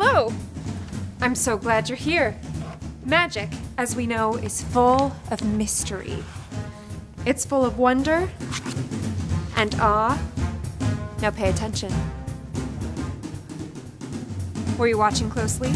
Hello. I'm so glad you're here. Magic, as we know, is full of mystery. It's full of wonder and awe. Now pay attention. Were you watching closely?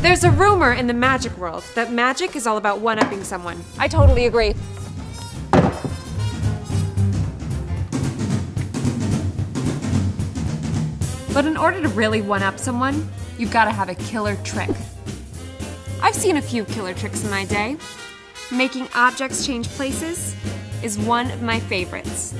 There's a rumor in the magic world that magic is all about one upping someone. I totally agree. But in order to really one up someone, you've got to have a killer trick. I've seen a few killer tricks in my day. Making objects change places is one of my favorites.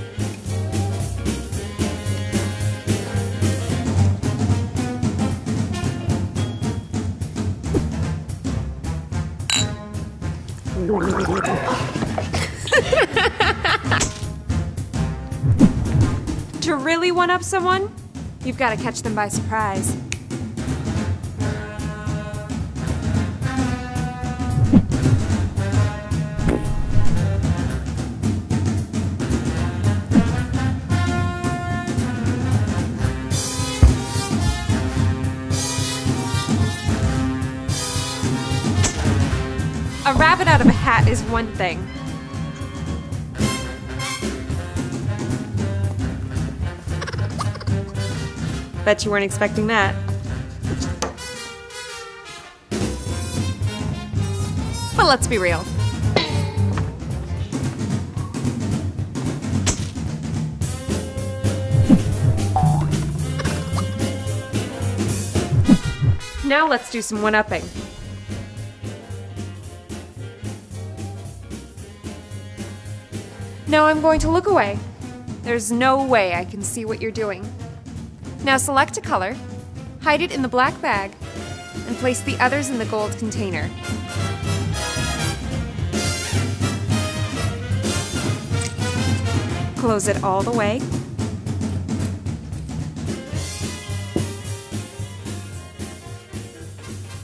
To really one up someone, you've got to catch them by surprise. A rabbit out of a hat is one thing. Bet you weren't expecting that. But let's be real. Now let's do some one-upping. No, I'm going to look away. There's no way I can see what you're doing. Now select a color, hide it in the black bag, and place the others in the gold container. Close it all the way.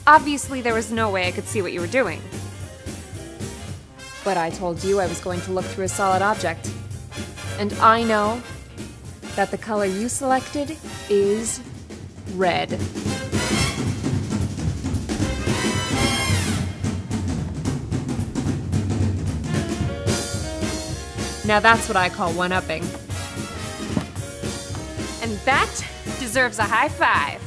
Obviously, there was no way I could see what you were doing. But I told you I was going to look through a solid object. And I know that the color you selected is red. Now that's what I call one-upping. And that deserves a high five.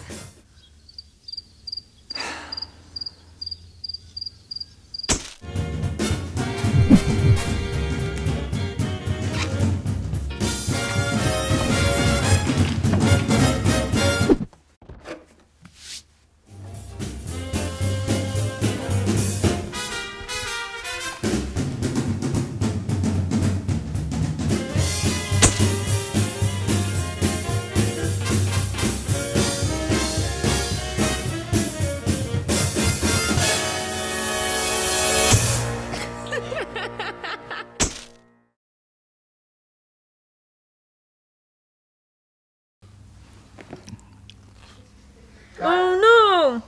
Oh no!